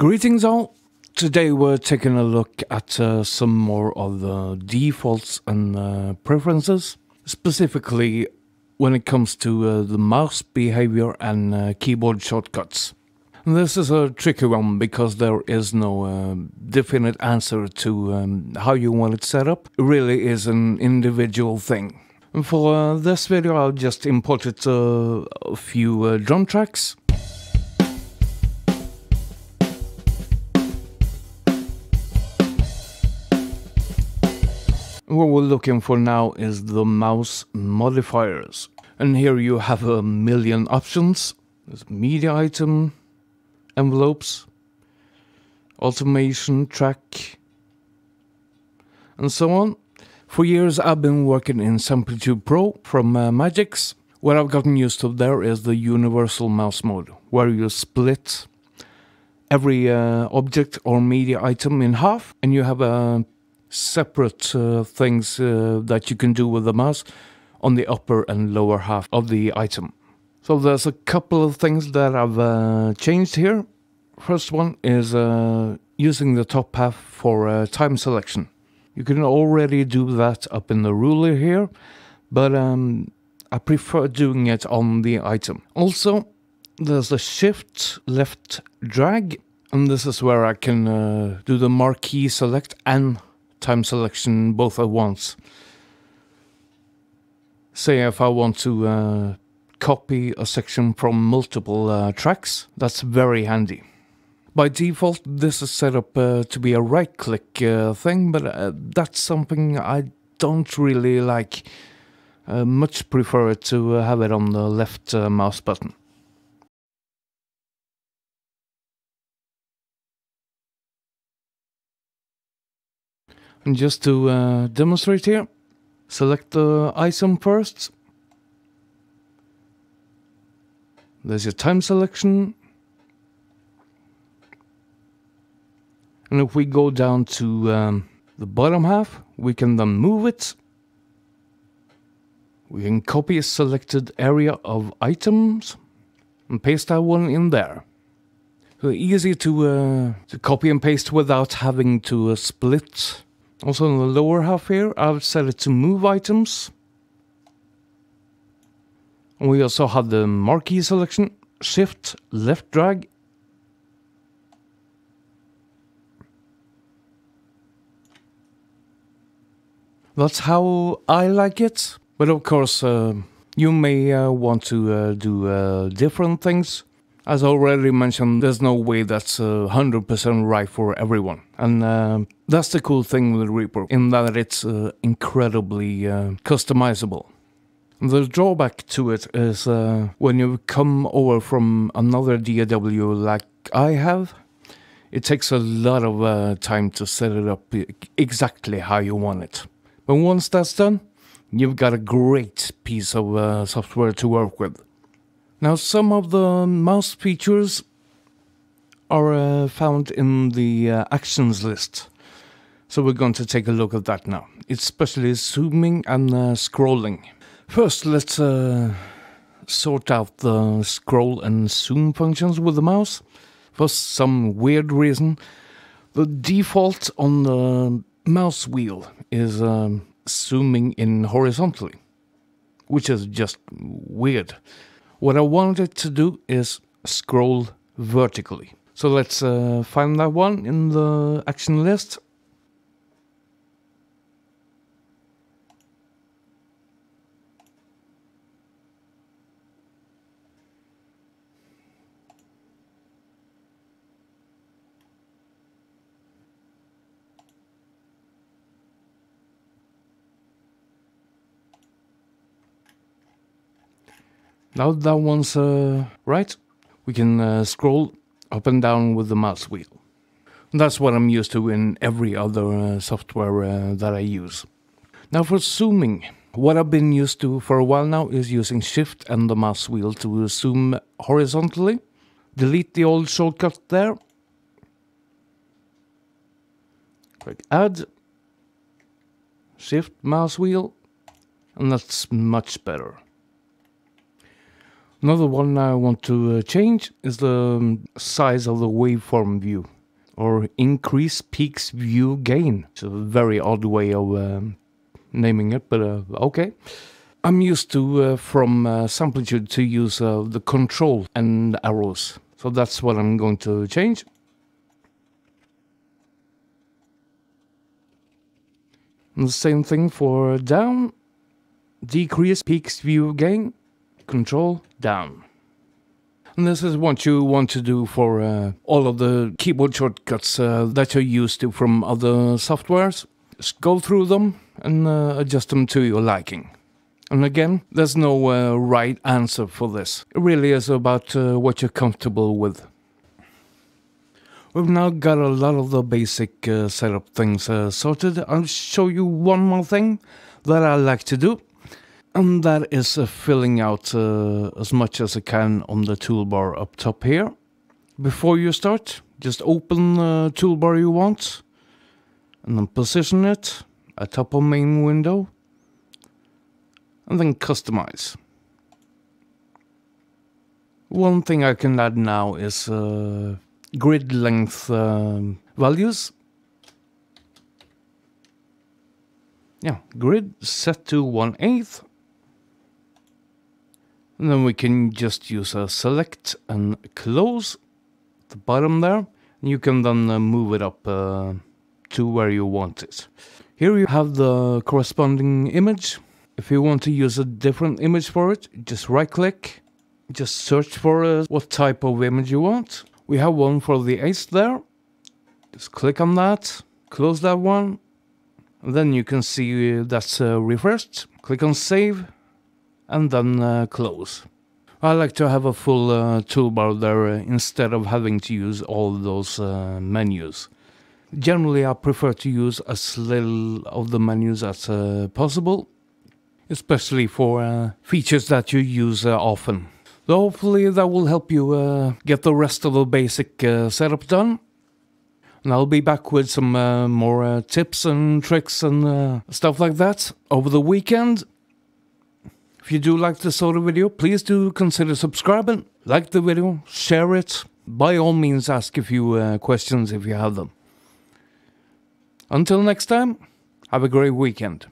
Greetings all. Today we're taking a look at uh, some more of the defaults and uh, preferences, specifically when it comes to uh, the mouse behavior and uh, keyboard shortcuts. And this is a tricky one because there is no uh, definite answer to um, how you want it set up. It really is an individual thing. And for uh, this video I've just imported a few drum tracks. What we're looking for now is the mouse modifiers. And here you have a million options. There's media item, envelopes, automation track, and so on. For years I've been working in Samplitude Pro from uh, Magix. What I've gotten used to there is the universal mouse mode, where you split every uh, object or media item in half, and you have a separate uh, things uh, that you can do with the mouse on the upper and lower half of the item. So there's a couple of things that I've uh, changed here. First one is uh, using the top half for uh, time selection. You can already do that up in the ruler here, but um, I prefer doing it on the item. Also, there's a shift left drag, and this is where I can uh, do the marquee select and time selection both at once. Say if I want to uh, copy a section from multiple uh, tracks, that's very handy. By default, this is set up uh, to be a right click uh, thing, but uh, that's something I don't really like. Uh, much prefer to have it on the left mouse button. And just to uh, demonstrate here, select the item first. There's your time selection. And if we go down to um, the bottom half, we can then move it. We can copy a selected area of items and paste that one in there. So easy to, uh, to copy and paste without having to uh, split also in the lower half here, I've set it to move items. We also have the marquee selection, shift, left drag. That's how I like it. But of course, uh, you may uh, want to uh, do uh, different things. As already mentioned, there's no way that's uh, 100% right for everyone. And uh, that's the cool thing with Reaper, in that it's uh, incredibly uh, customizable. The drawback to it is uh, when you come over from another DAW like I have, it takes a lot of uh, time to set it up exactly how you want it. But once that's done, you've got a great piece of software to work with. Now, some of the mouse features are uh, found in the uh, actions list. So we're going to take a look at that now, especially zooming and uh, scrolling. First, let's uh, sort out the scroll and zoom functions with the mouse. For some weird reason, the default on the mouse wheel is um, zooming in horizontally, which is just weird. What I wanted to do is scroll vertically. So let's uh, find that one in the action list. Now that one's uh, right, we can uh, scroll up and down with the mouse wheel. That's what I'm used to in every other uh, software uh, that I use. Now for zooming, what I've been used to for a while now is using shift and the mouse wheel to zoom horizontally. Delete the old shortcut there. Click add, shift mouse wheel, and that's much better. Another one I want to uh, change is the um, size of the waveform view or increase peaks view gain. It's a very odd way of um, naming it, but uh, okay. I'm used to uh, from uh, Samplitude to use uh, the control and arrows, so that's what I'm going to change. And the same thing for down, decrease peaks view gain, control down. And this is what you want to do for uh, all of the keyboard shortcuts uh, that you're used to from other softwares. Just go through them and uh, adjust them to your liking. And again, there's no uh, right answer for this. It really is about uh, what you're comfortable with. We've now got a lot of the basic uh, setup things sorted. I'll show you one more thing that I like to do and that is uh, filling out uh, as much as I can on the toolbar up top here. Before you start, just open the toolbar you want and then position it at top of main window and then customize. One thing I can add now is uh, grid length um, values. Yeah, grid set to 1 8 and then we can just use a select and close the bottom there. And you can then uh, move it up uh, to where you want it. Here you have the corresponding image. If you want to use a different image for it, just right click, just search for uh, what type of image you want. We have one for the ace there. Just click on that, close that one. And then you can see uh, that's uh, refreshed. Click on save and then uh, close. I like to have a full uh, toolbar there uh, instead of having to use all those uh, menus. Generally, I prefer to use as little of the menus as uh, possible, especially for features that you use often. So hopefully that will help you get the rest of the basic setup done. And I'll be back with some more tips and tricks and stuff like that over the weekend. If you do like this sort of video, please do consider subscribing, like the video, share it. By all means, ask a few uh, questions if you have them. Until next time, have a great weekend.